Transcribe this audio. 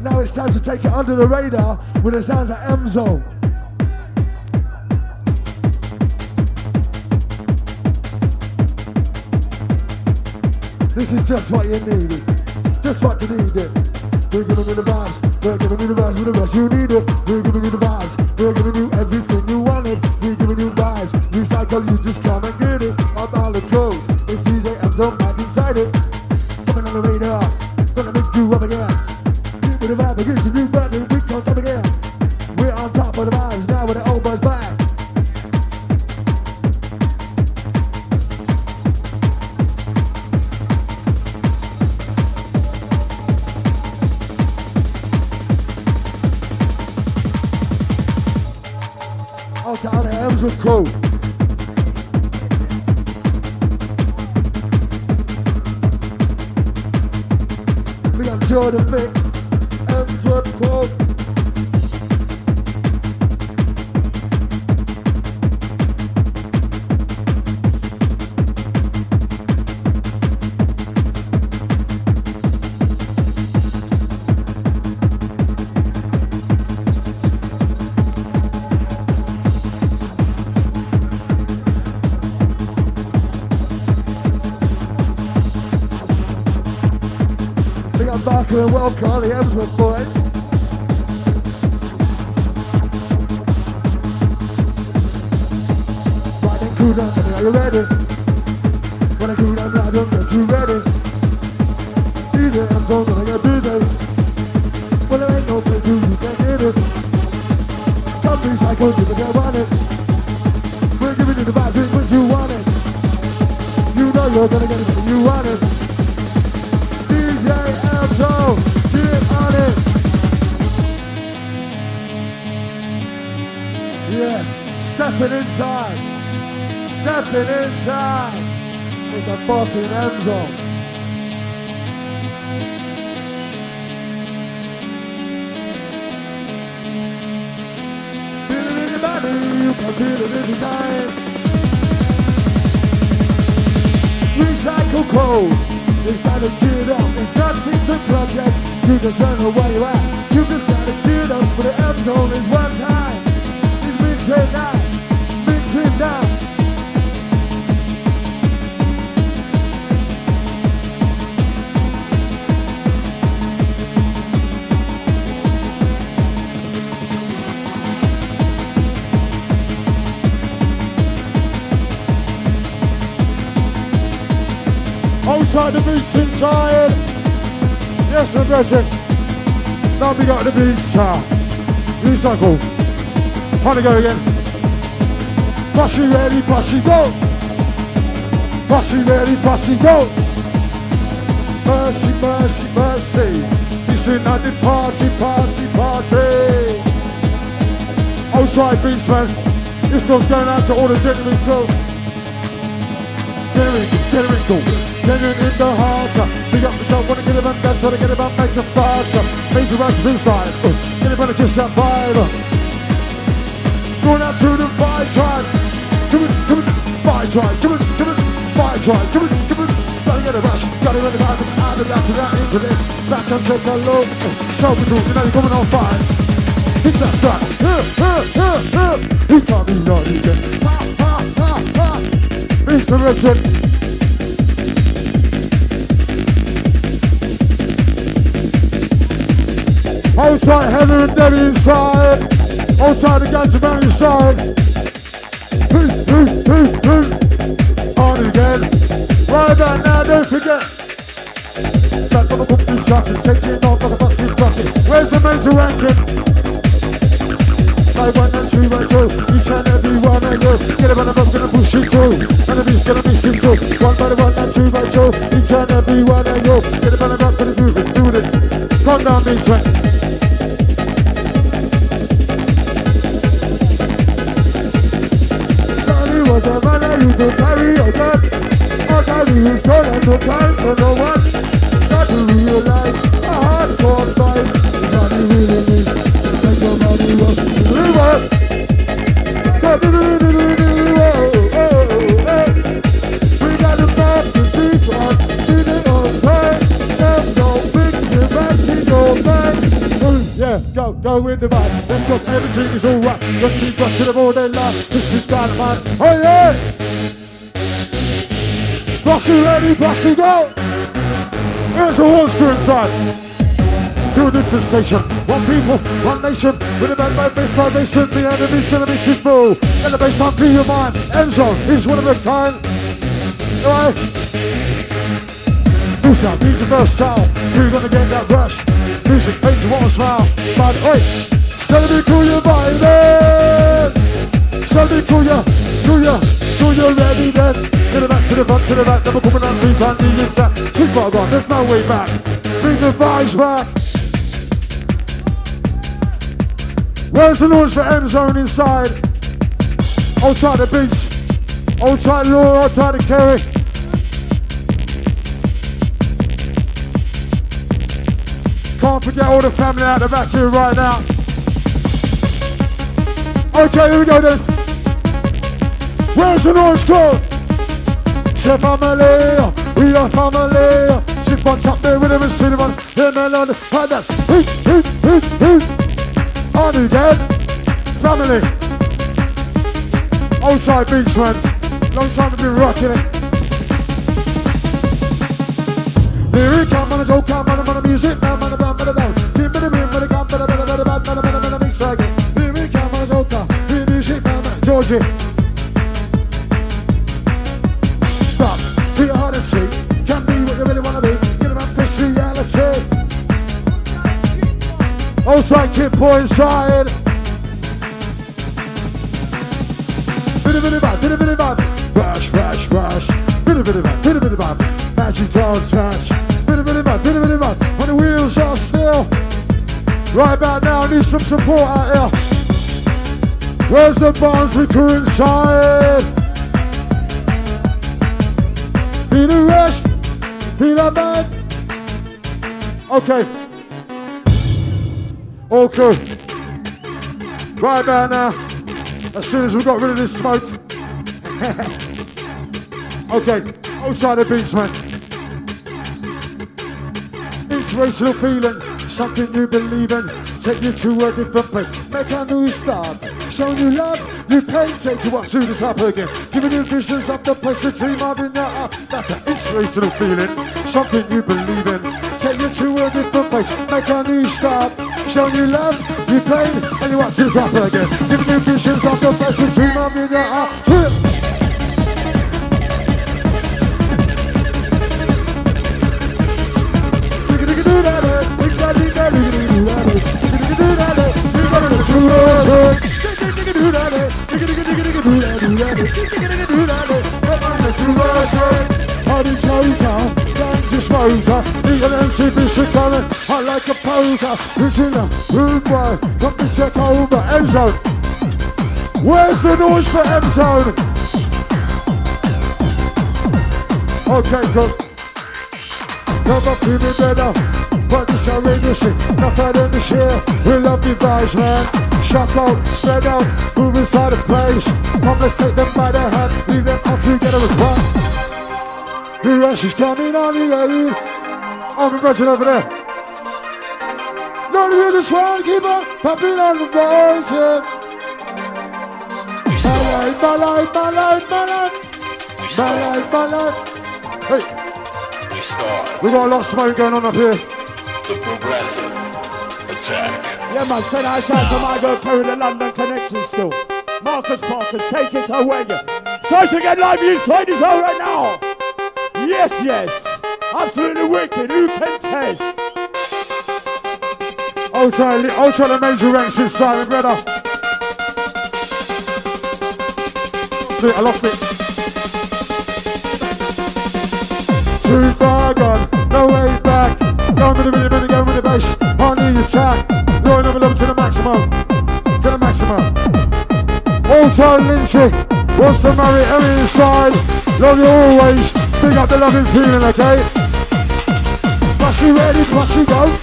Now it's time to take it under the radar with the sounds of M Zone. This is just what you needed, just what you needed. We're giving you the vibes, we're giving you the vibes with the rest you needed. We're giving you the vibes, We got Jordan Vic, M's with crew. We got Barker and Welcome, the Emsworth boys. Then, cool down, are you ready? When I cool down, I don't get you ready. Easy, I'm so gonna get busy. Well, there ain't no place to you can get it. Come recycle, you can get on it. We're giving you the vibe, doing what you want it. You know you're gonna get it when you want it. Stepping inside, stepping inside with a fucking end zone. Feel it in your body, you can feel it in your mind. Recycle code. It's time to get up. It's not to project. You can turn away you at. You just gotta get up for the M zone is one Outside the beach inside. Yes, my brethren. Now we got the beach. Uh, recycle. On to go again. Bossy ready, bossy go. Bossy ready, bossy go. Mercy, mercy, mercy. This is not the party, party, party. Outside beach, man. This one's going out to all the genuine crew. Genuine, genuine cool. Genuine in the heart. uh, Big up yourself, wanna get about dance, wanna get about make a start. uh, Major suicide. uh, Get about to kiss that vibe. uh. Going out to the five tribe. Come on, come on, five tribe. Come on, come on, five tribe. Come on, come on. Gotta get a rush, gotta get a vibe out of that to that into this. Back and take a look. uh, Show me through, you know you're coming on fire. Hit that track. Uh, uh, uh, uh. He can't be not again. Ha, ha, ha, ha. Mr. Richard. Outside Heather and Debbie inside. Outside the Ganja Man inside. Peace, peace, peace, peace. On again. Right about now, don't forget. Back on the book, you shot it. Taking off like a bus, keep rocking. Where's the mental ranking? Like one and two and two, each and every one of you. Get up on the bus, gonna push it through. And the beat's gonna be you through. One by one and two by two, each and every one of you. Get up on the bus, gonna do it, do it. Come down, big friend. No time for no one. Got to realize a hardcore fight. Money really needs make your money work. River. We got the map to teach us. Did it on time. There's no big in your mind. Yeah, go, go with the vibe. Let's go, everything is alright. We got to the border line, this is dynamite. Oh yeah! Bossy ready, bossy go! Here's the horse crew inside. To the different station. One people, one nation. With a band by bass vibration, the enemy's gonna be full. And the line be your mind. Enzo is one of a kind. Alright? Music, music versatile. You're gonna get that rush. Music want to smile. But oi, send me to your baby. Send me to your, To the the front, to the back. Never coming on three times. You use that. Too far gone. There's no way back. Bring the vibes back. Where's the noise for M Zone inside? Outside the beach. Outside Laura, outside the law. I'll try the Kerry. Can't forget all the family out the back here right now. Okay, here we go then. Where's the noise called? C'est family, we are family. She wants up there with him and see the one. The melody, like that. Hoot, hoot, hoot, hoot. On again. Family. Outside beach, man. Long time we've been rocking it. Here it come, man, it's come, man, man, music, man, man, man, man, man. Give me the man, man, the come, man, man, man, man, man, man, man, man, mix again. Here it come, man, it's all come. The music, man, man, Georgie. Stop, All right, keep boys trying. Biddy biddy bop, biddy biddy bop. Bash, bash, bash. Biddy biddy bop, biddy biddy bop. Magic can't touch. Biddy biddy bop, biddy biddy bop. When the wheels are still. Right about now, I need some support out here. Where's the bonds we could inside? Be the rush, be the man. Okay, all cool. Right about now. As soon as we got rid of this smoke. okay, outside the beach, man. Inspirational feeling, something you believe in. Take you to a different place, make a new start. Show you love, you pain, take you up to the top again. Giving you visions of the place to dream of in your heart. That's an inspirational feeling, something you believe in. Take you to a different place, make a new start. Show me love, you claim, and you watch this rapper again. Give me visions of the best between my video Trip. A Virginia, rude boy, come to check over, M-Zone. Where's the noise for M-Zone? Okay, good. To me better. But the show in the shit, nothing in the shit. We love you guys, man. Shut out, spread out, move inside the place. Come, let's take them by the hand, leave them all together as one. The rush is coming on the way. I'm impressing over there. Don't you just want to keep on popping on the yeah. My life, my life, my life, my life. My life, my life. Hey, We start we got a lot of smoke going on up here. the progressive attack. Yeah, man, send out shout to my girl Perry, the London connection still. Marcus Parkers, take it away. Try to get live news 20 show right now. Yes, yes. Absolutely wicked. Who can test? Ultra, ultra the major ranks inside, brother. See, I lost it. Too far gone, no way back. Going with the rhythm and going with the bass. On the track, going over love to the maximum, to the maximum. Ultra Lynchy wants to marry Emmy inside. Love you always. Big up the loving feeling, okay? Plus ready, plus go.